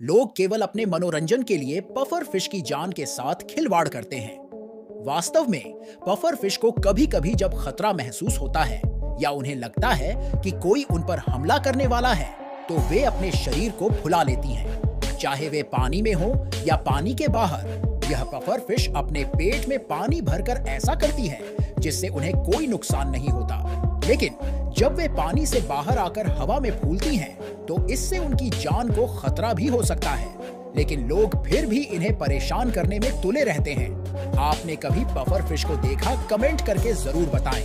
लोग केवल अपने मनोरंजन के लिए पफर फ़िश की जान के साथ खिलवाड़ करते हैं। वास्तव में पफर फ़िश को कभी कभी जब खतरा महसूस होता है, या उन्हें लगता है कि कोई उन पर हमला करने वाला है तो वे अपने शरीर को फुला लेती हैं। चाहे वे पानी में हो या पानी के बाहर, यह पफर फ़िश अपने पेट में पानी भरकर ऐसा करती है, जिससे उन्हें कोई नुकसान नहीं होता। लेकिन जब वे पानी से बाहर आकर हवा में फूलती हैं, तो इससे उनकी जान को खतरा भी हो सकता है। लेकिन लोग फिर भी इन्हें परेशान करने में तुले रहते हैं। आपने कभी पफर फ़िश को देखा? कमेंट करके ज़रूर बताएँ।